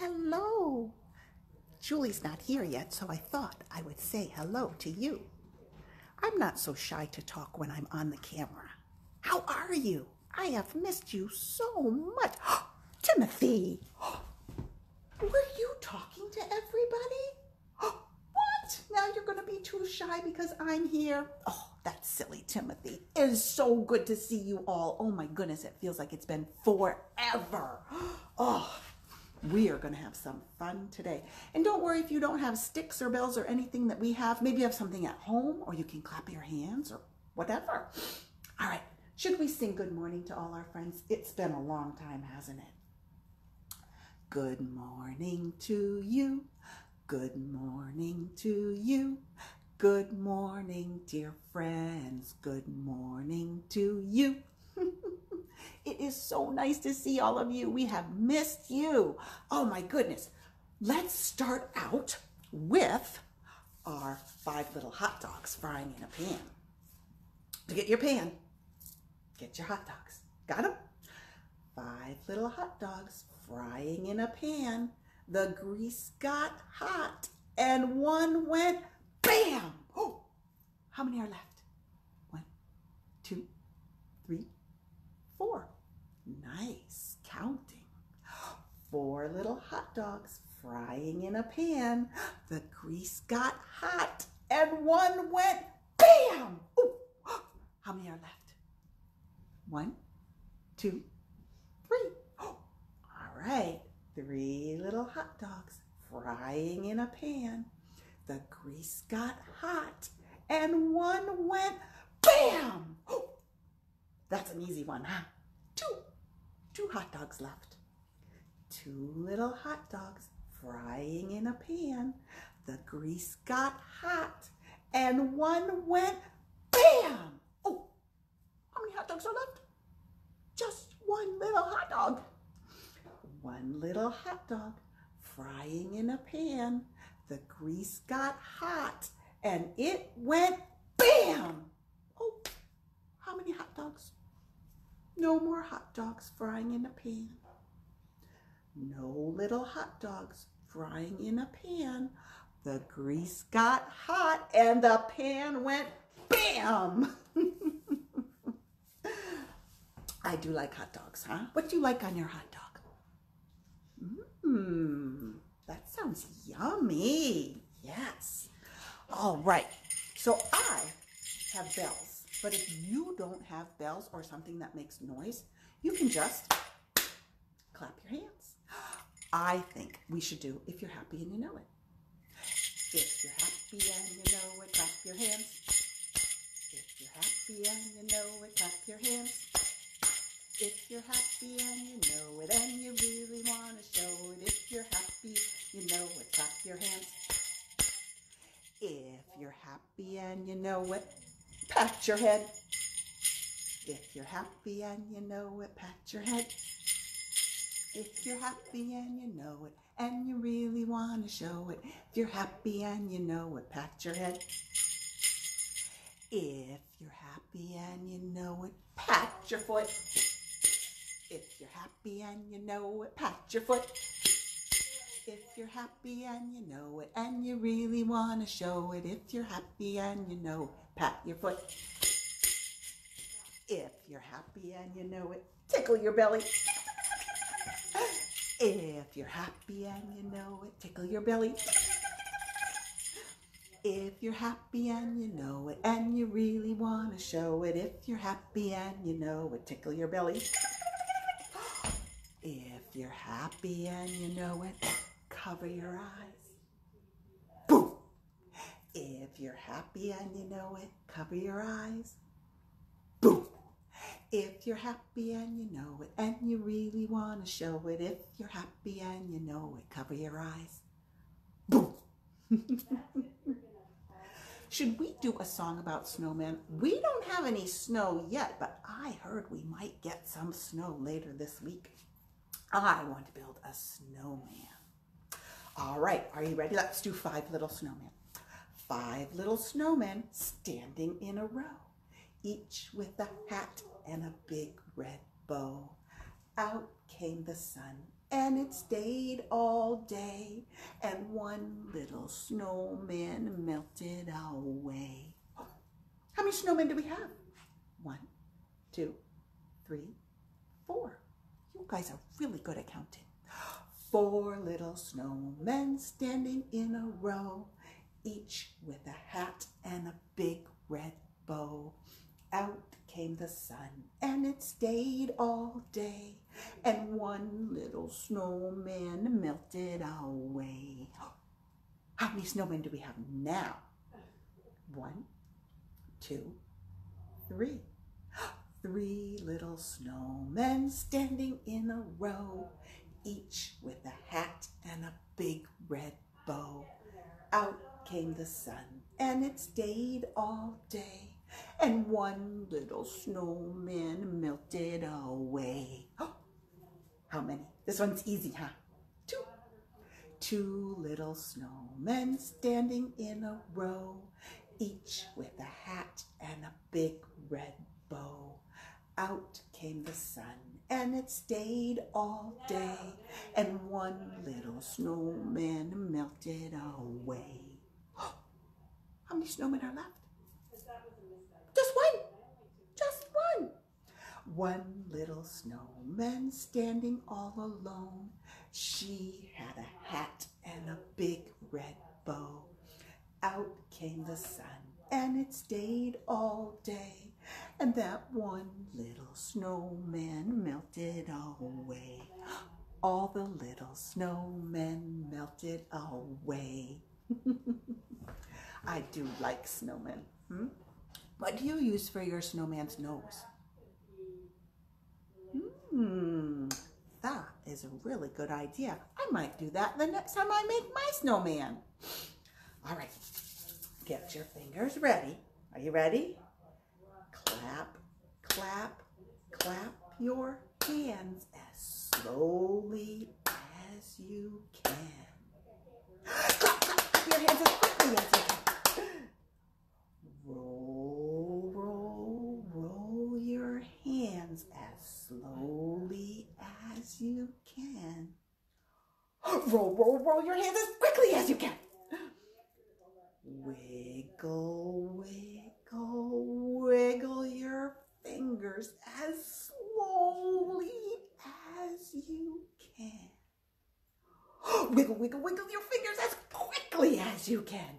Hello. Julie's not here yet, so I thought I would say hello to you. I'm not so shy to talk when I'm on the camera. How are you? I have missed you so much. Timothy, were you talking to everybody? What? Now you're going to be too shy because I'm here? Oh, that's silly, Timothy. It is so good to see you all. Oh my goodness, it feels like it's been forever. Oh, we are going to have some fun today. And don't worry if you don't have sticks or bells or anything that we have. Maybe you have something at home or you can clap your hands or whatever. All right. Should we sing good morning to all our friends? It's been a long time, hasn't it? Good morning to you. Good morning to you. Good morning, dear friends. Good morning to you. It is so nice to see all of you. We have missed you. Oh my goodness. Let's start out with our five little hot dogs frying in a pan. To get your pan, get your hot dogs. Got them? Five little hot dogs frying in a pan. The grease got hot and one went bam. Oh, how many are left? One, two, three, four. Nice counting. Four little hot dogs frying in a pan. The grease got hot and one went bam. Ooh. How many are left? One, two, three. Oh, all right. Three little hot dogs frying in a pan. The grease got hot and one went bam. That's an easy one, huh? Two hot dogs left. Two little hot dogs frying in a pan. The grease got hot and one went bam! Oh, how many hot dogs are left? Just one little hot dog. One little hot dog frying in a pan. The grease got hot and it went bam! Oh, how many hot dogs? No more hot dogs frying in a pan. No little hot dogs frying in a pan. The grease got hot and the pan went bam. I do like hot dogs, huh? What do you like on your hot dog? Mmm, that sounds yummy. Yes. All right. So I have bells. But if you don't have bells or something that makes noise, you can just clap your hands. I think we should do if you're happy and you know it. If you're happy and you know it, clap your hands. If you're happy and you know it, clap your hands. If you're happy and you know it and you really want to show it, if you're happy, you know it, clap your hands. If you're happy and you know it, pat your head. If you're happy and you know it, pat your head. If you're happy and you know it, and you really want to show it. If you're happy and you know it, pat your head. If you're happy and you know it, pat your foot. If you're happy and you know it, pat your foot. If you're happy and you know it, and you really want to show it. If you're happy and you know it, pat your foot. If you're happy and you know it, tickle your belly. If you're happy and you know it, tickle your belly. If you're happy and you know it, and you really want to show it, if you're happy and you know it, tickle your belly. If you're happy and you know it, cover your eyes. Boom! If you're happy and you know it, cover your eyes. Boom! If you're happy and you know it, and you really want to show it, if you're happy and you know it, cover your eyes. Boom! Should we do a song about snowmen? We don't have any snow yet, but I heard we might get some snow later this week. I want to build a snowman. All right, are you ready? Let's do five little snowmen. Five little snowmen standing in a row, each with a hat and a big red bow. Out came the sun and it stayed all day, and one little snowman melted away. How many snowmen do we have? One, two, three, four. You guys are really good at counting. Four little snowmen standing in a row, each with a hat and a big red bow. Out came the sun, and it stayed all day, and one little snowman melted away. How many snowmen do we have now? One, two, three. Three little snowmen standing in a row, each with a hat and a big red bow. Out came the sun, and it stayed all day, and one little snowman melted away. Oh, How many? This one's easy, huh? Two. Two little snowmen standing in a row, each with a hat and a big red bow. Out came the sun, and it stayed all day, and one little snowman melted away. How many snowmen are left? Just one. Just one. One little snowman standing all alone. She had a hat and a big red bow. Out came the sun, and it stayed all day and that one little snowman melted away. All the little snowmen melted away. I do like snowmen. Hmm? What do you use for your snowman's nose? Hmm, that is a really good idea. I might do that the next time I make my snowman. All right, get your fingers ready. Are you ready? clap, clap, clap your hands as slowly as you can. Clap, clap your hands as quickly as you can. Roll, roll, roll your hands as slowly as you can. Roll, roll, roll your hands as quickly as you can. Wiggle, wiggle, wiggle your fingers as slowly as you can. Wiggle, wiggle, wiggle your fingers as quickly as you can.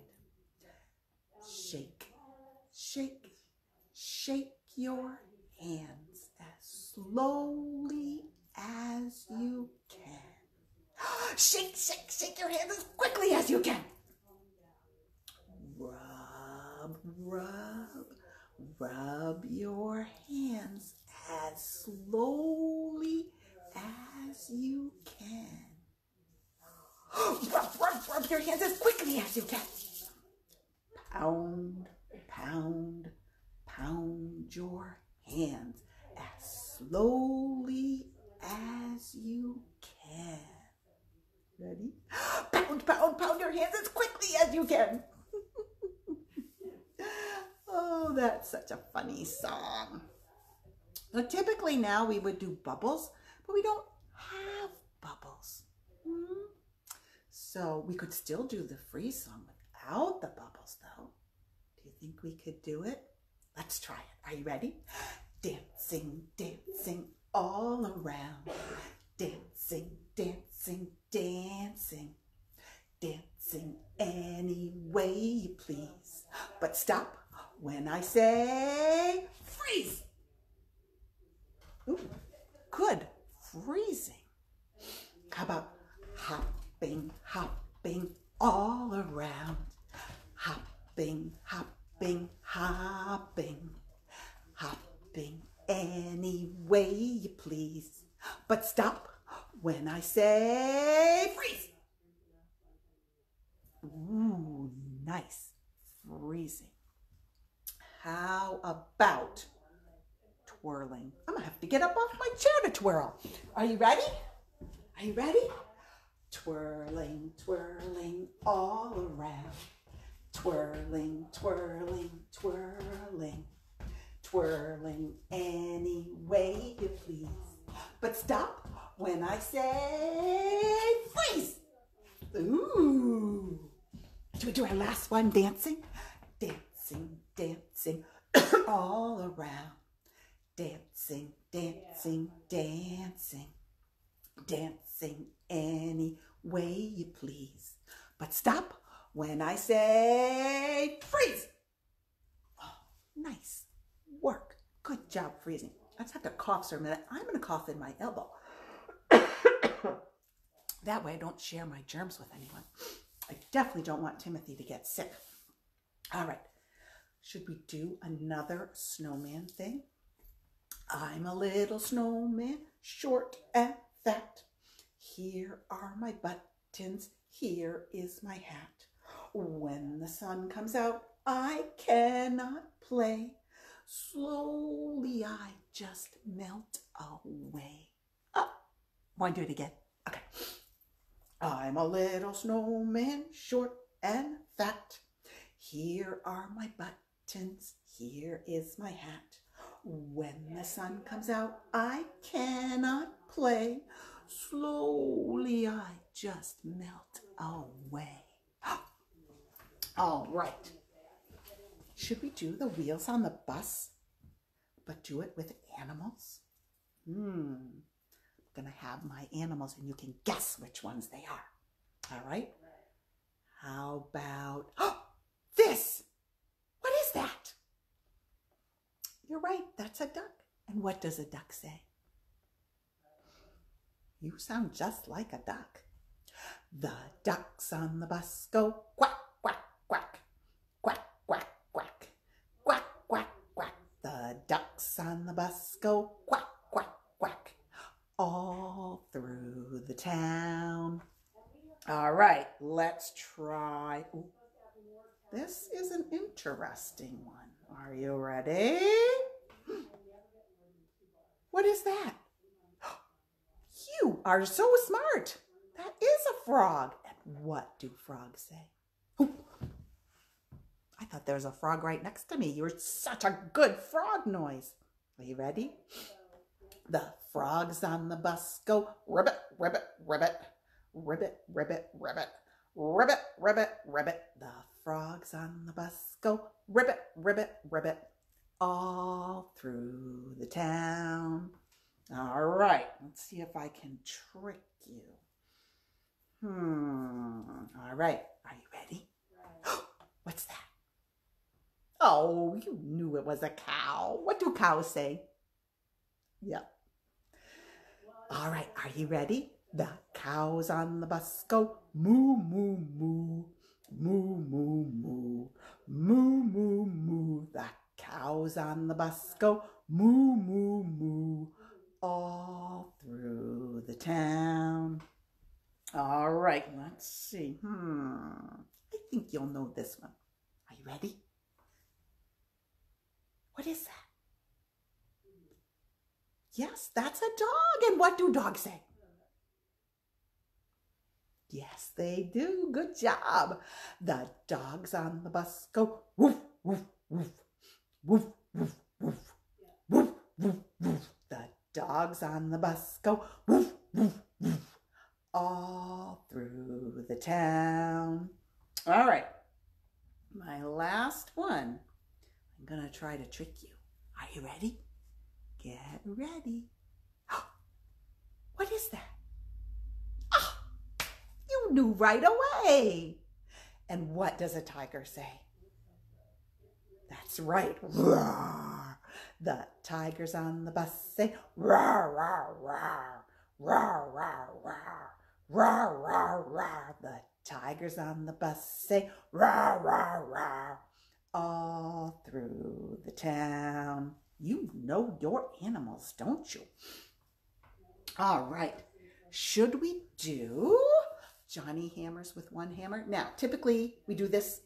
Shake, shake, shake your hands as slowly as you can. Shake, shake, shake your hands as quickly as you can. Rub, rub, your hands as slowly as you can. rub, rub, rub your hands as quickly as you can. Pound, pound, pound your hands as slowly as you can. Ready? Pound, pound, pound your hands as quickly as you can. Oh, that's such a funny song. So typically now we would do bubbles, but we don't have bubbles. Hmm? So we could still do the free song without the bubbles though. Do you think we could do it? Let's try it. Are you ready? Dancing, dancing all around. Dancing, dancing. Dancing any way you please. But stop when I say freeze. Ooh, good. Freezing. How about hopping, hopping all around? Hopping, hopping, hopping. Hopping any way you please. But stop when I say freeze. Ooh, nice. Freezing. How about twirling? I'm gonna have to get up off my chair to twirl. Are you ready? Are you ready? Twirling, twirling all around. Twirling, twirling, twirling. Twirling any way you please. But stop when I say freeze. Ooh. Do we do our last one dancing? Dancing, dancing all around. Dancing, dancing, dancing. Dancing any way you please. But stop when I say freeze. Oh, nice work. Good job freezing. I just have to cough for a minute. I'm going to cough in my elbow. that way I don't share my germs with anyone. I definitely don't want Timothy to get sick. All right. Should we do another snowman thing? I'm a little snowman, short and fat. Here are my buttons. Here is my hat. When the sun comes out, I cannot play. Slowly I just melt away. Ah, oh, want to do it again? Okay. I'm a little snowman, short and fat. Here are my buttons. Here is my hat. When the sun comes out, I cannot play. Slowly I just melt away. All right. Should we do the wheels on the bus, but do it with animals? Hmm. I'm going to have my animals and you can guess which ones they are. All right? How about oh, this? That? You're right, that's a duck. And what does a duck say? You sound just like a duck. The ducks on the bus go quack, quack, quack, quack, quack, quack, quack, quack, quack. The ducks on the bus go quack, quack, quack, all through the town. All right, let's try. Ooh, this is an interesting one. Are you ready? What is that? You are so smart. That is a frog. And what do frogs say? I thought there was a frog right next to me. You were such a good frog noise. Are you ready? The frogs on the bus go ribbit, ribbit, ribbit, ribbit, ribbit, ribbit, ribbit, ribbit, ribbit. The frogs on the bus go ribbit, ribbit, ribbit, all through the town. All right, let's see if I can trick you. Hmm, all right, are you ready? What's that? Oh, you knew it was a cow. What do cows say? Yep. All right, are you ready? The cows on the bus go moo, moo, moo, moo, moo, moo, moo, moo, moo. The cows on the bus go moo, moo, moo all through the town. All right, let's see. Hmm, I think you'll know this one. Are you ready? What is that? Yes, that's a dog. And what do dogs say? Yes, they do. Good job. The dogs on the bus go woof, woof, woof, woof, woof, woof, woof, woof, woof. The dogs on the bus go woof, woof, woof, all through the town. All right, my last one. I'm going to try to trick you. Are you ready? Get ready. What is that? You knew right away. And what does a tiger say? That's right. Roar. The tigers on the bus say, roar, roar, roar, roar, roar, roar, roar, roar, roar. The tigers on the bus say, roar, roar, roar, all through the town. You know your animals, don't you? All right. Should we do Johnny hammers with one hammer? Now, typically we do this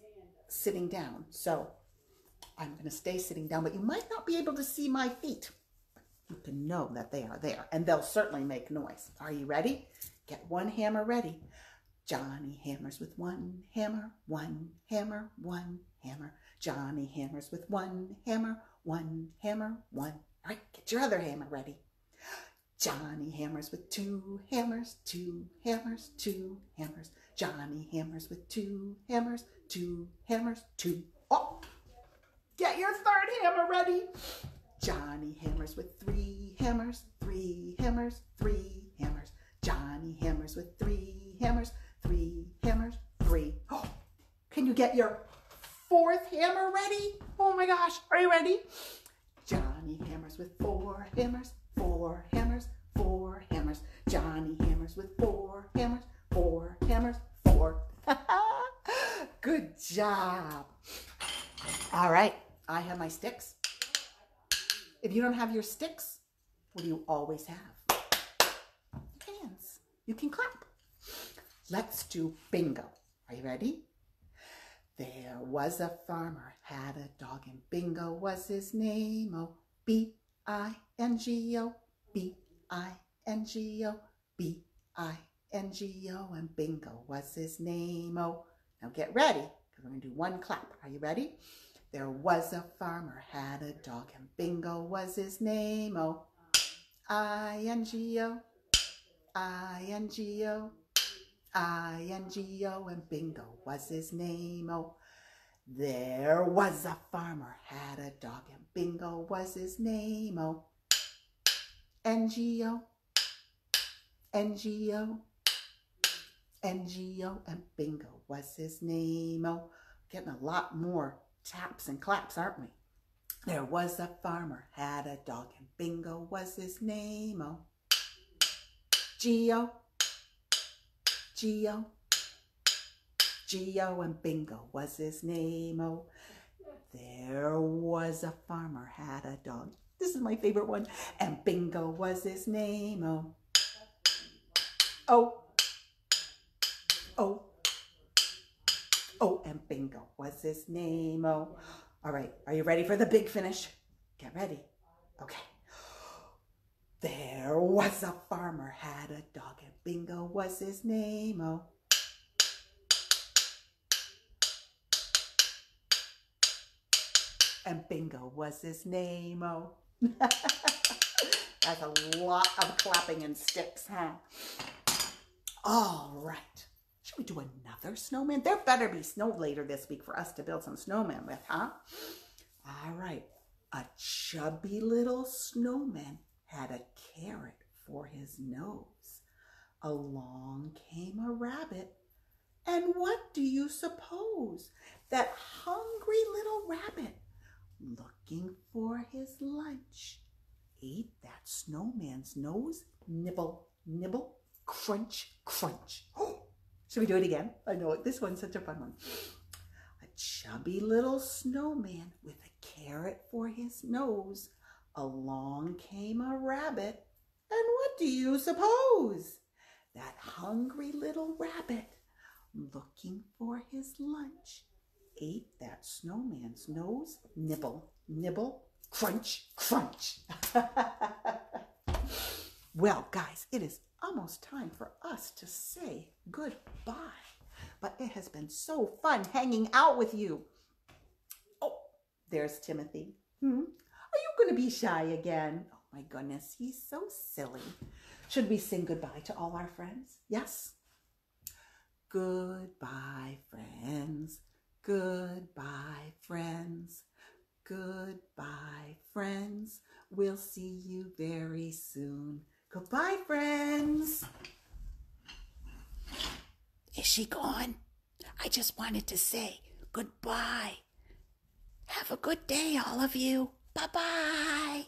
sitting down. So I'm going to stay sitting down, but you might not be able to see my feet. You can know that they are there, and they'll certainly make noise. Are you ready? Get one hammer ready. Johnny hammers with one hammer, one hammer, one hammer. Johnny hammers with one hammer, one hammer, one. All right, get your other hammer ready. Johnny hammers with two hammers, two hammers, two hammers. Johnny hammers with two hammers, two hammers, two. Oh, get your third hammer ready. Johnny hammers with three hammers, three hammers, three hammers. Johnny hammers with three hammers, three hammers, three. Oh, can you get your fourth hammer ready? Oh my gosh, are you ready? Johnny hammers with four hammers, four hammers, four hammers. Johnny hammers with four hammers, four hammers, four. Good job. All right, I have my sticks. If you don't have your sticks, what do you always have? Hands. You can clap. Let's do bingo. Are you ready? There was a farmer, had a dog, and Bingo was his name. Oh, B I N G O, B I N G O, B I N G O, and Bingo was his name. Oh, now get ready, because we're going to do one clap. Are you ready? There was a farmer, had a dog, and Bingo was his name. Oh, I N G O, I N G O. I-N-G-O and Bingo was his name. Oh, there was a farmer had a dog and Bingo was his name. Oh, N-G-O, N-G-O, N-G-O and Bingo was his name. Oh, getting a lot more taps and claps, aren't we? There was a farmer had a dog and Bingo was his name. Oh, G-O, Geo. Geo and Bingo was his name. Oh, there was a farmer had a dog. This is my favorite one. And Bingo was his name. Oh, oh, oh, oh, and Bingo was his name. Oh, all right. Are you ready for the big finish? Get ready. Okay. There was a farmer had a dog and Bingo was his name. Oh. And Bingo was his name. Oh. That's a lot of clapping and sticks, huh? All right. Should we do another snowman? There better be snow later this week for us to build some snowmen with, huh? All right. A chubby little snowman had a carrot for his nose. Along came a rabbit, and what do you suppose? That hungry little rabbit, for his lunch, ate that snowman's nose, nibble, nibble, crunch, crunch. Oh, should we do it again? I know it. This one's such a fun one. A chubby little snowman with a carrot for his nose along came a rabbit, and what do you suppose? That hungry little rabbit, looking for his lunch, ate that snowman's nose, nibble, nibble, crunch, crunch. well, guys, it is almost time for us to say goodbye. But it has been so fun hanging out with you. Oh, there's Timothy. Hmm? Are you going to be shy again? Oh my goodness, he's so silly. Should we sing goodbye to all our friends? Yes? Goodbye, friends. Goodbye, friends. Goodbye, friends. We'll see you very soon. Goodbye, friends. Is she gone? I just wanted to say goodbye. Have a good day, all of you. Bye bye.